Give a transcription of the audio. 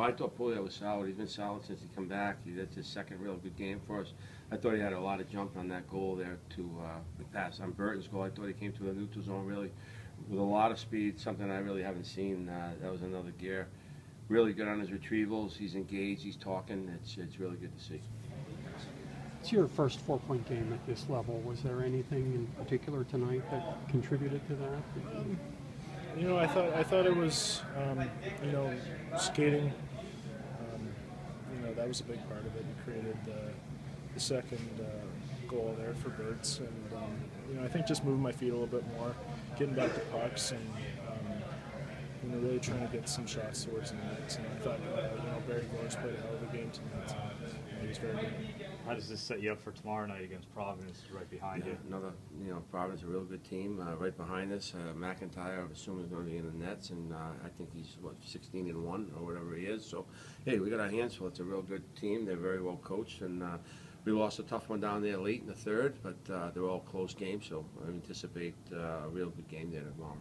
Well, I thought Pouliot was solid. He's been solid since he come back. He, that's his second real good game for us. I thought he had a lot of jump on that goal there to uh, pass on Burton's goal. I thought he came to the neutral zone really with a lot of speed, something I really haven't seen. Uh, that was another gear. Really good on his retrievals. He's engaged. He's talking. It's it's really good to see. It's your first four-point game at this level. Was there anything in particular tonight that contributed to that? You know, I thought I thought it was, um, you know, skating. Know, that was a big part of it. We created the, the second uh, goal there for Birds, and um, you know, I think just moving my feet a little bit more, getting back to pucks, and um, you know, really trying to get some shots towards the net. And I thought, uh, you know, Barry Gorse played a hell of a game tonight. He was very good. How does this set you up for tomorrow night against Providence, right behind Yeah, you? another, you know, Providence, a real good team, uh, right behind us. Uh, McIntyre, I'm assuming is going to be in the nets, and uh, I think he's what 16 and one or whatever he is. So, hey, we got our hands full. It's a real good team. They're very well coached, and uh, we lost a tough one down there late in the third, but uh, they're all close games. So I anticipate uh, a real good game there tomorrow.